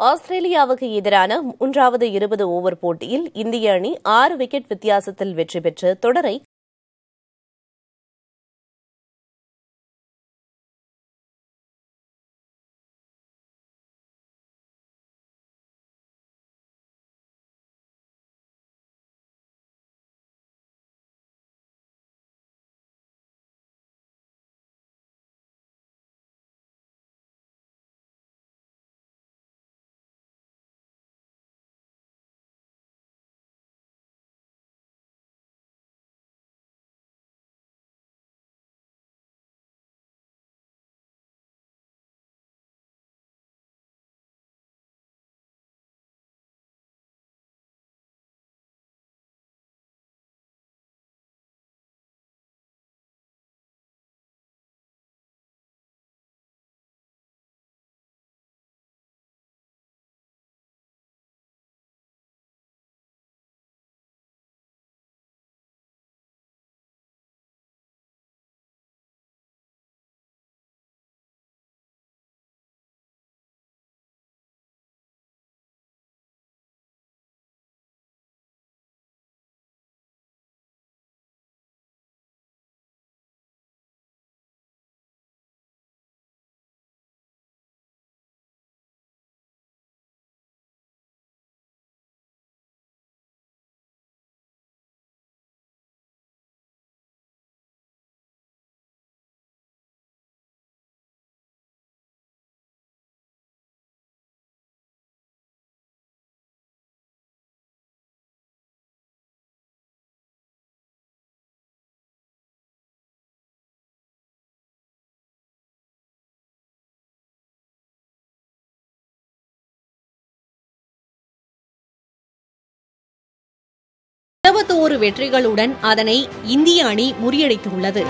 ஆஸ்திரேலியாவுக்கு எதிரான மூன்றாவது இருபது ஓவர் போட்டியில் இந்திய அணி ஆறு விக்கெட் வித்தியாசத்தில் வெற்றி பெற்று தொடரை இருபத்தோரு வெற்றிகளுடன் அதனை இந்திய அணி முறியடித்துள்ளது.